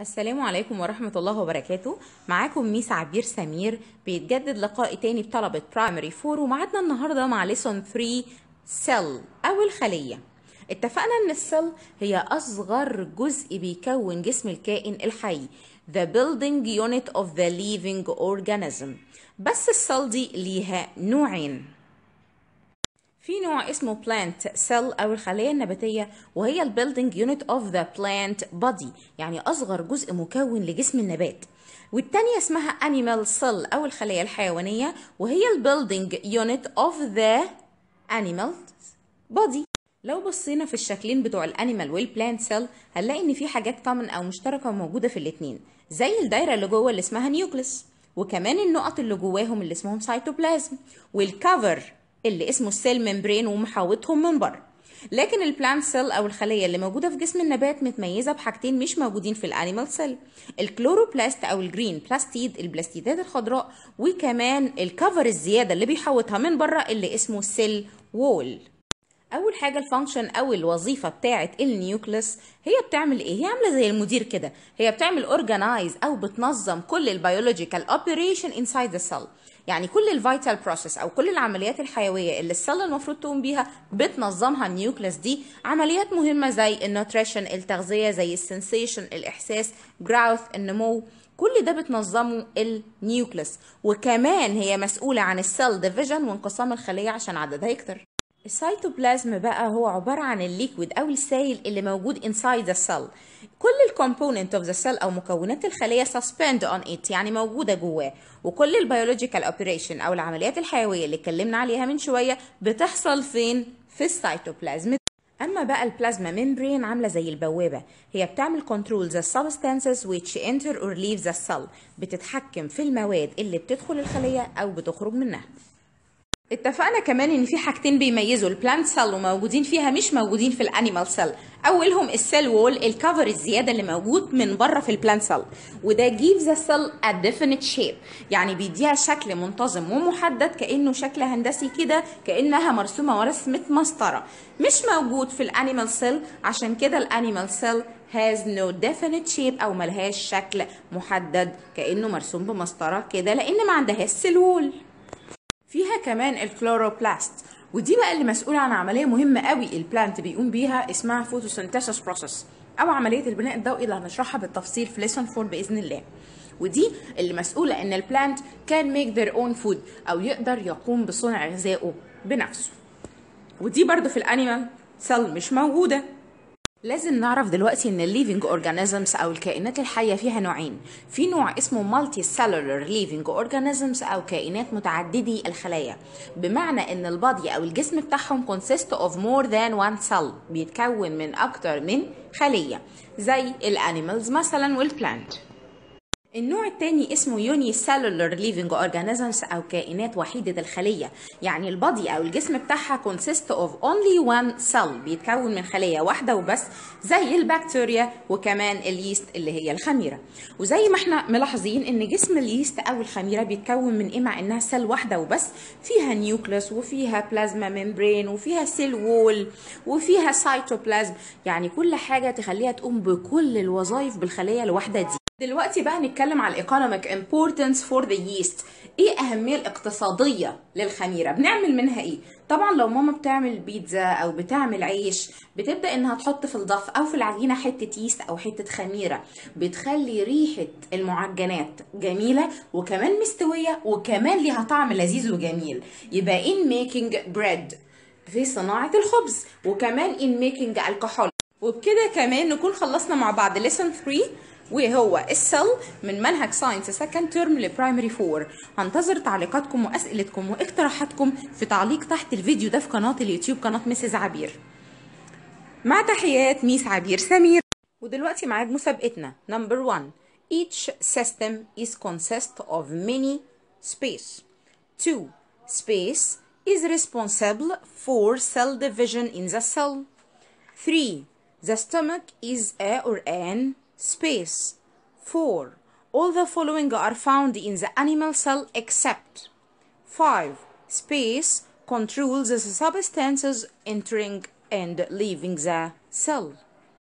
السلام عليكم ورحمة الله وبركاته. معاكم miss عبير سمير بيتجدد لقاء تاني بطلبة primary 4 ومعادنا النهاردة مع lesson 3 cell أو الخلية. اتفقنا إن ال cell هي أصغر جزء بيكون جسم الكائن الحي the building unit of the living organism. بس ال cell دي ليها نوعين. في نوع اسمه plant cell أو الخلية النباتية وهي ال building unit of the plant body يعني أصغر جزء مكون لجسم النبات. والتانية اسمها animal cell أو الخلية الحيوانية وهي ال building unit of the animal body. لو بصينا في الشكلين بتوع ال animal وال plant cell هنلاقي إن في حاجات common أو مشتركة موجوده في الاثنين زي الدايرة اللي جوه اللي اسمها nucleus وكمان النقط اللي جواهم اللي اسمهم سيتوبلازم وال cover اللي اسمه ال cell membrane ومحاوطهم من بره. لكن ال plant cell أو الخلية اللي موجودة في جسم النبات متميزة بحاجتين مش موجودين في ال animal cell ال chloroplast أو ال green plastid البلاستيدات الخضراء وكمان ال cover الزيادة اللي بيحوطها من بره اللي اسمه cell wall أول حاجة ال function أو الوظيفة بتاعه ال nucleus هي بتعمل إيه؟ هي عاملة زي المدير كده. هي بتعمل organize أو بتنظم كل ال biological operation inside the cell يعني كل ال vital process أو كل العمليات الحيوية اللي ال cell المفروض تقوم بيها بتنظمها ال nucleus دي عمليات مهمة زي ال nutrition التغذية زي ال sensation الإحساس growth النمو. كل ده بتنظمه ال nucleus وكمان هي مسؤولة عن ال cell division وانقسام الخلية عشان عددها يكتر. السيتوبلازم بقى هو عبارة عن ال liquid أو السائل اللي موجود inside the cell. كل ال component of the cell أو مكونات الخلية suspend on it يعني موجودة جواه. وكل ال biological operation أو العمليات الحيوية اللي اتكلمنا عليها من شوية بتحصل فين؟ في السيتوبلازم أما بقى ال plasma membrane عاملة زي البوابة. هي بتعمل control the substances which enter or leave the cell. بتتحكم في المواد اللي بتدخل الخلية أو بتخرج منها. اتفقنا كمان إن في حاجتين بيميزوا. ال plant cell وموجودين فيها مش موجودين في ال animal cell أولهم ال cell wall ال cover الزياده اللي موجود من بره في ال plant cell وده the cell a definite shape. يعني بيديها شكل منتظم ومحدد كأنه شكل هندسي كده كأنها مرسومة ورسمه مسطره مش موجود في ال animal cell عشان كده ال animal cell has no definite shape أو ملهاش شكل محدد كأنه مرسوم بمسطرة كده لأن ما عندهاش cell wall فيها كمان ال chloroplast. ودي بقى اللي مسؤولة عن عملية مهمة قوي ال plant بيقوم بيها اسمها photosynthesis process أو عملية البناء الضوئي اللي هنشرحها بالتفصيل في lesson 4 بإذن الله. ودي اللي مسؤولة إن ال plant can make their own food أو يقدر يقوم بصنع غذائه بنفسه. ودي برضو في ال animal cell مش موجودة. لازم نعرف دلوقتي إن ال living organisms أو الكائنات الحية فيها نوعين. في نوع اسمه multicellular living organisms أو كائنات متعددي الخلايا. بمعنى إن ال body أو الجسم بتاعهم consist of more than one cell بيتكون من أكتر من خلية زي ال animals مثلا وال plant النوع التاني اسمه unicellular living organisms أو كائنات وحيدة الخلية. يعني ال body أو الجسم بتاعها consist of only one cell بيتكون من خلية واحدة وبس زي البكتيريا وكمان ال yeast اللي هي الخميرة. وزي ما إحنا ملاحظين إن جسم ال yeast أو الخميرة بيتكون من إيه مع إنها cell واحدة وبس فيها nucleus وفيها plasma membrane وفيها cell wall وفيها سيتوبلازم يعني كل حاجة تخليها تقوم بكل الوظائف بالخلية الواحدة دي. دلوقتي بقى نتكلم على ال economic importance for the yeast إيه أهمية الاقتصادية للخميرة؟ بنعمل منها إيه؟ طبعا لو ماما بتعمل بيتزا أو بتعمل عيش بتبدأ إنها تحط في ال dough أو في العجينة حتة yeast أو حتة خميرة. بتخلي ريحة المعجنات جميلة وكمان مستوية وكمان ليها طعم لذيذ وجميل. يبقى in making bread في صناعة الخبز وكمان in making الكحول وبكده كمان نكون خلصنا مع بعض lesson 3 وهو ال cell من منهج science second term ل primary 4 هنتظر تعليقاتكم وأسئلتكم واقتراحاتكم في تعليق تحت الفيديو ده في قناة اليوتيوب قناة Mrs عبير. مع تحيات Miss عبير سمير. ودلوقتي معاك مسابقتنا. number 1 each system is consist of many space. 2 space is responsible for cell division in the cell. 3 the stomach is a or an space. 4. All the following are found in the animal cell except 5. Space controls the substances entering and leaving the cell.